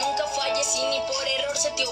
Nunca falles ni por error se te